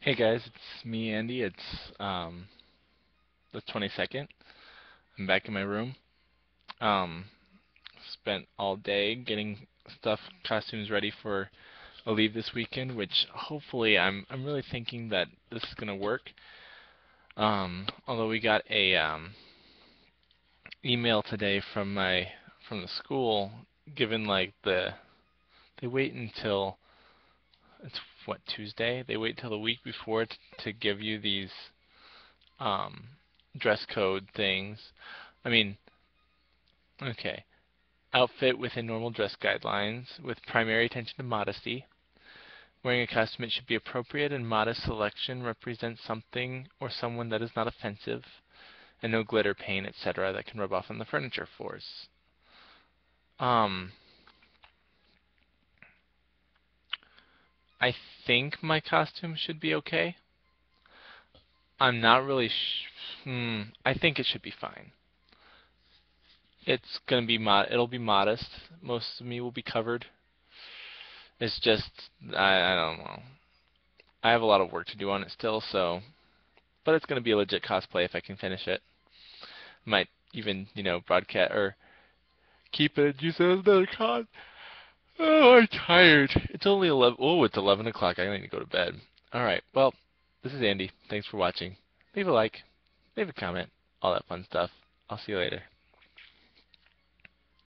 Hey guys, it's me, Andy. It's um, the 22nd. I'm back in my room. Um, spent all day getting stuff, costumes ready for a leave this weekend, which hopefully I'm I'm really thinking that this is gonna work. Um, although we got a um, email today from my from the school, given like the they wait until it's what Tuesday. They wait till the week before t- to give you these um, dress code things. I mean, okay, outfit within normal dress guidelines with primary attention to modesty. Wearing a costume it should be appropriate and modest selection represents something or someone that is not offensive, and no glitter, paint, etc. that can rub off on the furniture floors. Um, I think my costume should be okay. I'm not really hmm, I think it should be fine. It's gonna be mod. It'll be modest. Most of me will be covered. It's just I, I don't know. I have a lot of work to do on it still, so but it's gonna be a legit cosplay if I can finish it. Might even you know broadcast or keep it use it as another con. Oh, I'm tired. It's only 11. Oh, it's 11 o'clock. I need to go to bed. All right. Well, this is Andy. Thanks for watching. Leave a like, leave a comment, all that fun stuff. I'll see you later.